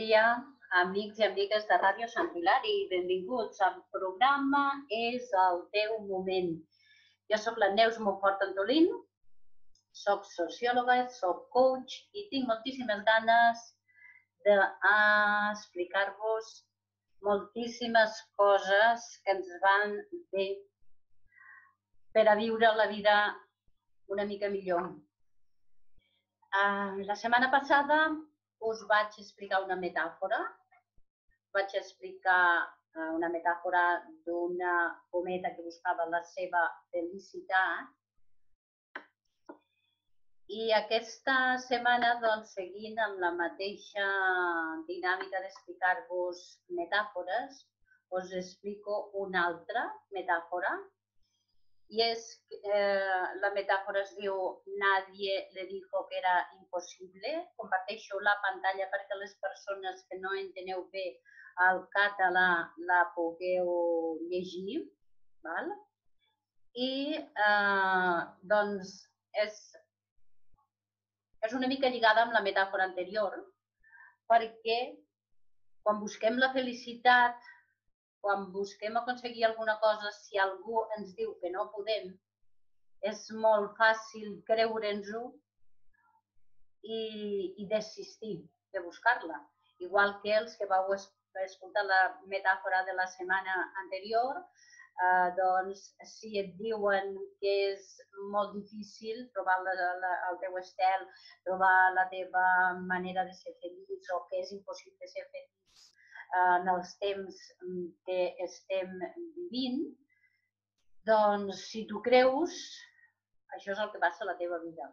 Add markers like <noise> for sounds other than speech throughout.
dia, amics i amigues de Ràdio Sant Hilari. Benvinguts al programa És el teu moment. Jo sóc la Neus Monfort Antolín, sóc sociòloga, sóc coach i tinc moltíssimes ganes d'explicar-vos moltíssimes coses que ens van bé per a viure la vida una mica millor. Uh, la setmana passada us vaig explicar una metàfora. Vaig explicar eh, una metàfora d'una cometa que buscava la seva felicitat. I aquesta setmana, doncs, seguint amb la mateixa dinàmica d'explicar-vos metàfores, us explico una altra metàfora y es, eh, la metàfora es diu nadie le dijo que era impossible. Comparteixo la pantalla perquè les persones que no enteneu bé el català la pugueu llegir. Val? I eh, doncs és, és una mica lligada amb la metàfora anterior perquè quan busquem la felicitat quan busquem aconseguir alguna cosa, si algú ens diu que no podem, és molt fàcil creure'ns-ho i, i desistir de buscar-la. Igual que els que vau escoltar la metàfora de la setmana anterior, eh, doncs si et diuen que és molt difícil trobar la, la, el teu estel, trobar la teva manera de ser feliç o que és impossible ser feliç en els temps que estem vivint, doncs si tu creus, això és el que passa a la teva vida.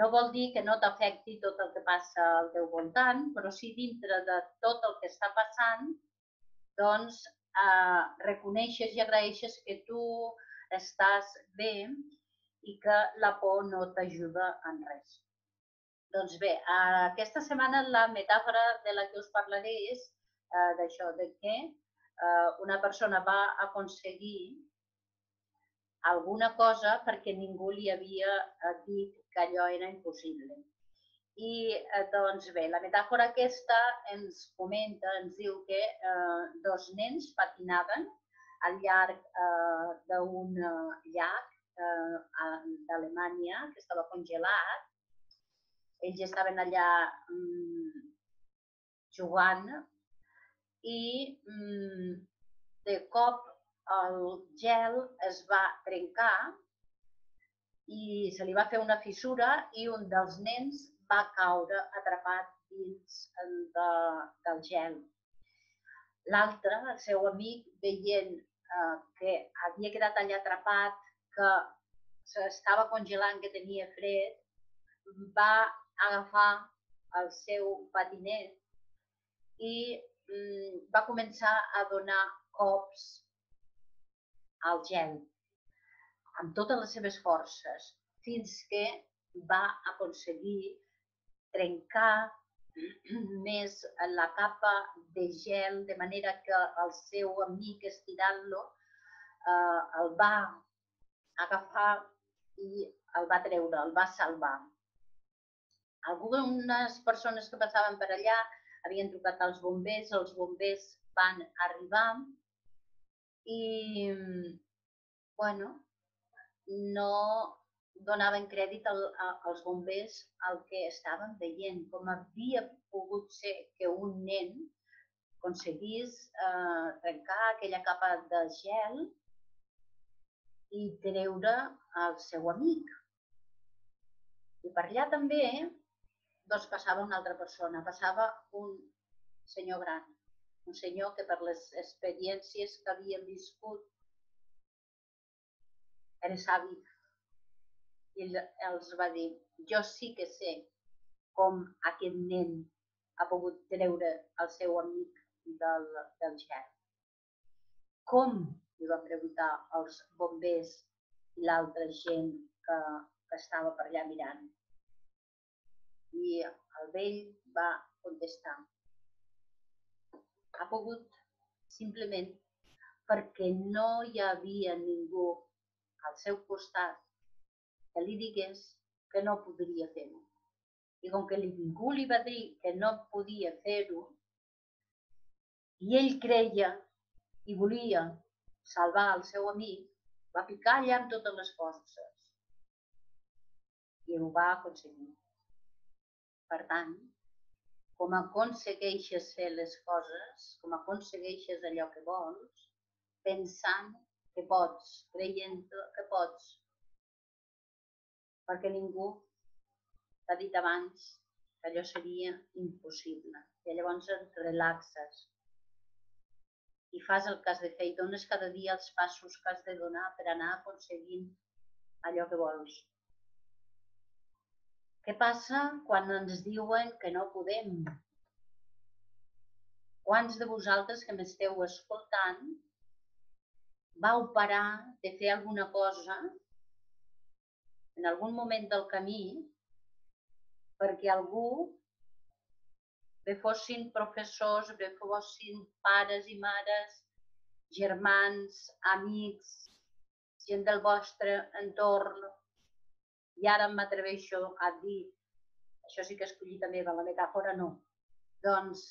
No vol dir que no t'afecti tot el que passa al teu voltant, però sí dintre de tot el que està passant, doncs eh, reconeixes i agraeixes que tu estàs bé i que la por no t'ajuda en res. Doncs bé, aquesta setmana la metàfora de la que us parlaré és eh, d'això, de que eh, una persona va aconseguir alguna cosa perquè ningú li havia eh, dit que allò era impossible. I eh, doncs bé, la metàfora aquesta ens comenta, ens diu que eh, dos nens patinaven al llarg eh, d'un llac eh, d'Alemanya que estava congelat. Ells estaven allà mm, jugant i mm, de cop el gel es va trencar i se li va fer una fissura i un dels nens va caure atrapat dins de, del gel. L'altre, el seu amic, veient eh, que havia quedat allà atrapat, que s'estava congelant, que tenia fred, va agafar el seu patinet i va començar a donar cops al gel amb totes les seves forces fins que va aconseguir trencar <clears throat> més la capa de gel de manera que el seu amic estirant-lo eh, el va agafar i el va treure, el va salvar. Algunes persones que passaven per allà havien trucat als bombers, els bombers van arribar i, bueno, no donaven crèdit al, a, als bombers al que estaven veient, com havia pogut ser que un nen aconseguís eh, trencar aquella capa de gel i treure el seu amic. I per allà també doncs passava una altra persona, passava un senyor gran, un senyor que per les experiències que havia viscut era savi. I els va dir, jo sí que sé com aquest nen ha pogut treure el seu amic del, del gel. Com? li va preguntar els bombers i l'altra gent que, que estava per allà mirant. I el vell va contestar. Ha pogut simplement perquè no hi havia ningú al seu costat que li digués que no podria fer-ho. I com que ningú li va dir que no podia fer-ho, i ell creia i volia salvar el seu amic, va picar allà amb totes les forces i ho va aconseguir. Per tant, com aconsegueixes fer les coses, com aconsegueixes allò que vols, pensant que pots, creient que pots, perquè ningú t'ha dit abans que allò seria impossible. I llavors et relaxes i fas el que has de fer i dones cada dia els passos que has de donar per anar aconseguint allò que vols. Què passa quan ens diuen que no podem? Quants de vosaltres que m'esteu escoltant vau parar de fer alguna cosa en algun moment del camí perquè algú, bé fossin professors, bé fossin pares i mares, germans, amics, gent del vostre entorn, i ara m'atreveixo a dir, això sí que he escollit també la metàfora, no. Doncs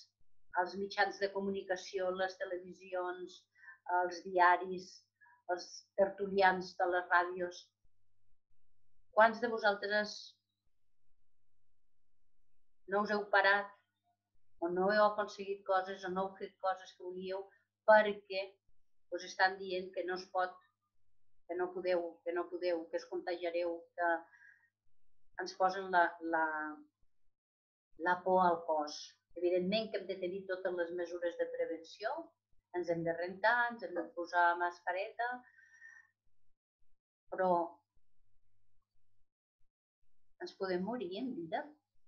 els mitjans de comunicació, les televisions, els diaris, els tertulians de les ràdios. Quants de vosaltres no us heu parat o no heu aconseguit coses o no heu fet coses que volíeu perquè us estan dient que no es pot, que no podeu, que no podeu, que es contagiareu, que ens posen la, la, la por al cos. Evidentment que hem de tenir totes les mesures de prevenció, ens hem de rentar, ens hem de posar mascareta, però ens podem morir en vida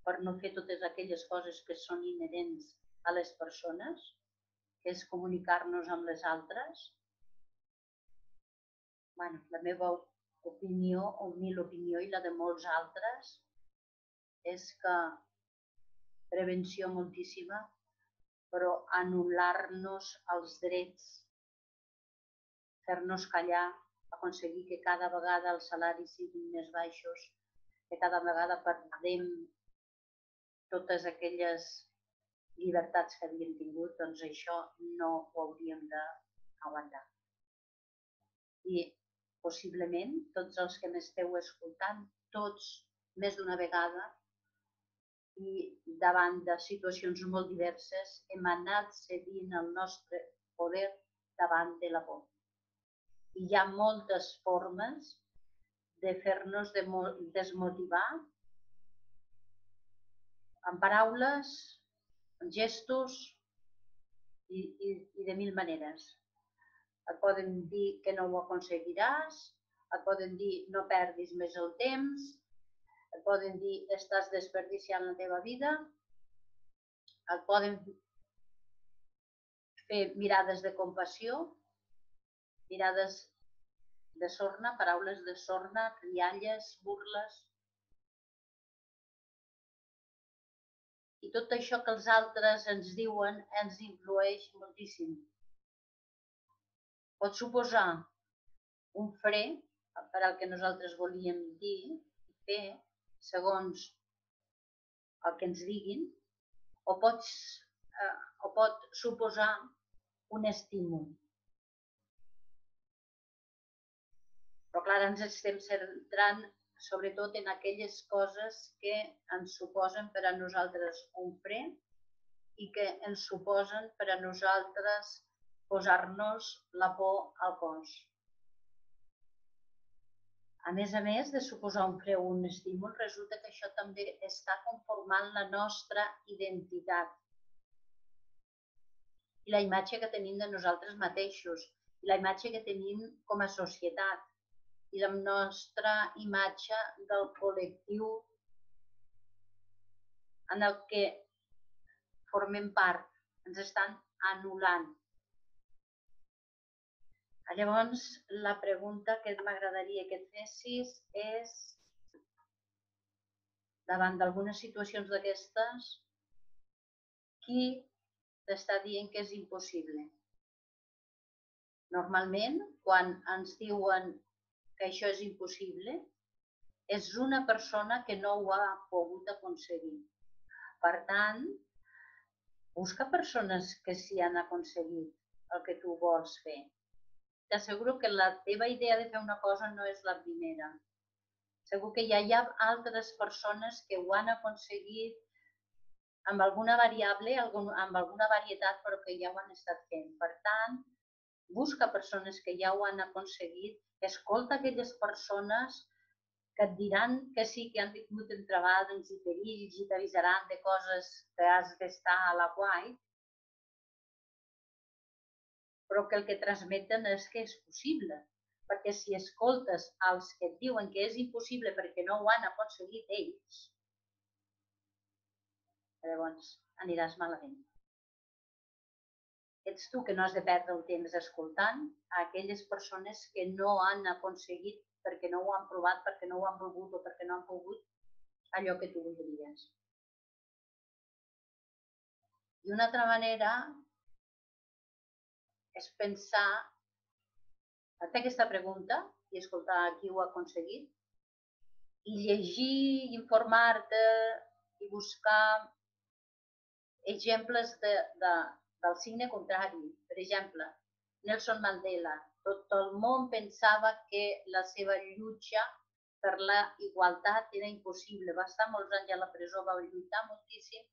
per no fer totes aquelles coses que són inherents a les persones, que és comunicar-nos amb les altres. bueno, la meva opinió, o mil opinió i la de molts altres, és que prevenció moltíssima, però anul·lar-nos els drets, fer-nos callar, aconseguir que cada vegada els salaris siguin més baixos, que cada vegada perdem totes aquelles llibertats que havíem tingut, doncs això no ho hauríem d'aguantar. I possiblement tots els que m'esteu escoltant, tots més d'una vegada i davant de situacions molt diverses hem anat cedint el nostre poder davant de la por. I hi ha moltes formes de fer-nos desmotivar amb paraules, amb gestos i, i, i de mil maneres et poden dir que no ho aconseguiràs, et poden dir no perdis més el temps, et poden dir estàs desperdiciant la teva vida, et poden fer mirades de compassió, mirades de sorna, paraules de sorna, rialles, burles. I tot això que els altres ens diuen ens influeix moltíssim pot suposar un fre per al que nosaltres volíem dir i fer segons el que ens diguin, o, pots, eh, o pot suposar un estímul. Però clar, ens estem centrant sobretot en aquelles coses que ens suposen per a nosaltres un fre i que ens suposen per a nosaltres posar-nos la por al cos. A més a més de suposar un fre o un estímul, resulta que això també està conformant la nostra identitat i la imatge que tenim de nosaltres mateixos, i la imatge que tenim com a societat, i la nostra imatge del col·lectiu en el que formem part. Ens estan anul·lant. Llavors, la pregunta que m'agradaria que et fessis és, davant d'algunes situacions d'aquestes, qui t'està dient que és impossible? Normalment, quan ens diuen que això és impossible, és una persona que no ho ha pogut aconseguir. Per tant, busca persones que s'hi han aconseguit el que tu vols fer. T'asseguro que la teva idea de fer una cosa no és la primera. Segur que ja hi ha altres persones que ho han aconseguit amb alguna variable, amb alguna varietat, però que ja ho han estat fent. Per tant, busca persones que ja ho han aconseguit, escolta aquelles persones que et diran que sí, que han tingut entrebancs i perills i t'avisaran de coses que has d'estar a la guai, però que el que transmeten és que és possible. Perquè si escoltes els que et diuen que és impossible perquè no ho han aconseguit ells, llavors aniràs malament. Ets tu que no has de perdre el temps escoltant a aquelles persones que no han aconseguit perquè no ho han provat, perquè no ho han volgut o perquè no han pogut allò que tu voldries. I una altra manera és pensar, fer aquesta pregunta i escoltar qui ho ha aconseguit i llegir, informar-te i buscar exemples de, de, del signe contrari. Per exemple, Nelson Mandela, tot el món pensava que la seva lluita per la igualtat era impossible. Va estar molts anys a la presó, va lluitar moltíssim.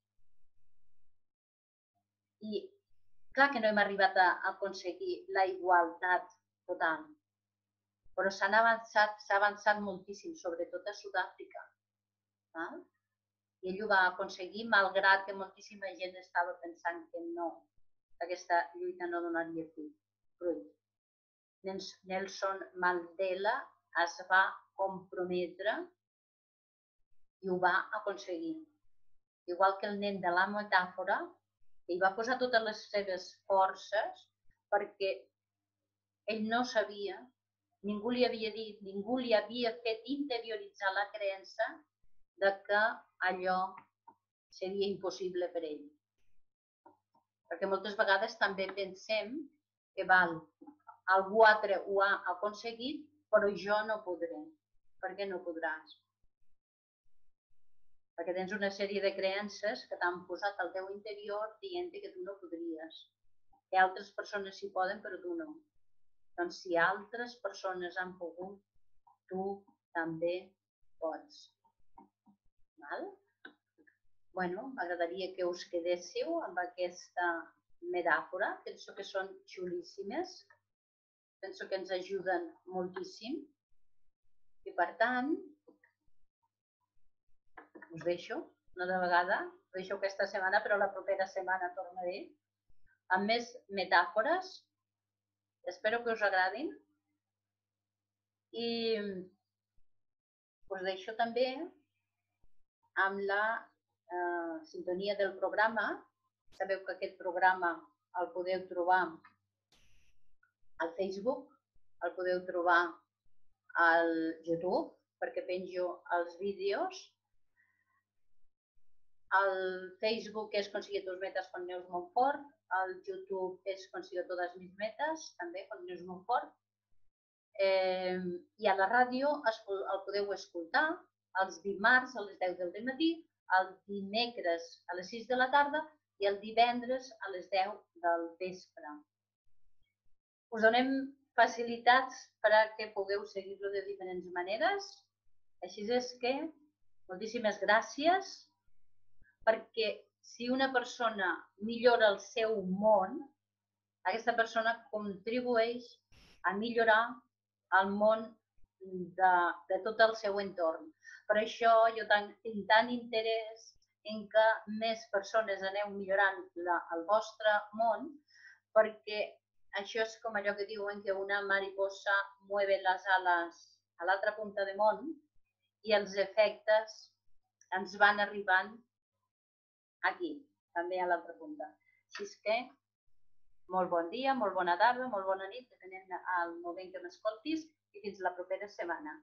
I clar que no hem arribat a aconseguir la igualtat total, però s'han avançat, s'ha avançat moltíssim, sobretot a Sud-àfrica. I ell ho va aconseguir, malgrat que moltíssima gent estava pensant que no, aquesta lluita no donaria fruit. Nelson Mandela es va comprometre i ho va aconseguir. Igual que el nen de la metàfora, hi va posar totes les seves forces perquè ell no sabia, ningú li havia dit, ningú li havia fet interioritzar la creença de que allò seria impossible per ell. Perquè moltes vegades també pensem que val, algú altre ho ha aconseguit, però jo no podré. Per què no podràs? Perquè tens una sèrie de creences que t'han posat al teu interior dient que tu no podries. Que altres persones s'hi poden, però tu no. Doncs si altres persones han pogut, tu també pots. Val? Bueno, m'agradaria que us quedéssiu amb aquesta metàfora, penso que són xulíssimes, penso que ens ajuden moltíssim. I per tant, us deixo una altra vegada, us deixo aquesta setmana, però la propera setmana tornaré amb més metàfores. Espero que us agradin. I us deixo també amb la eh, sintonia del programa. Sabeu que aquest programa el podeu trobar al Facebook, el podeu trobar al YouTube, perquè penjo els vídeos. Al Facebook és Consigue tus metas con Neus Montfort, al YouTube és Consigue todas mis metas, també con Neus Montfort. Eh, I a la ràdio es, el podeu escoltar els dimarts a les 10 del matí, el dimecres a les 6 de la tarda i el divendres a les 10 del vespre us donem facilitats per a que pugueu seguir-lo de diferents maneres. Així és que moltíssimes gràcies perquè si una persona millora el seu món, aquesta persona contribueix a millorar el món de, de tot el seu entorn. Per això jo tan, tinc tant interès en que més persones aneu millorant la, el vostre món, perquè això és com allò que diuen que una mariposa mueve les ales a l'altra punta de món i els efectes ens van arribant aquí, també a l'altra punta. Així és que molt bon dia, molt bona tarda, molt bona nit, depenent del moment que m'escoltis i fins la propera setmana.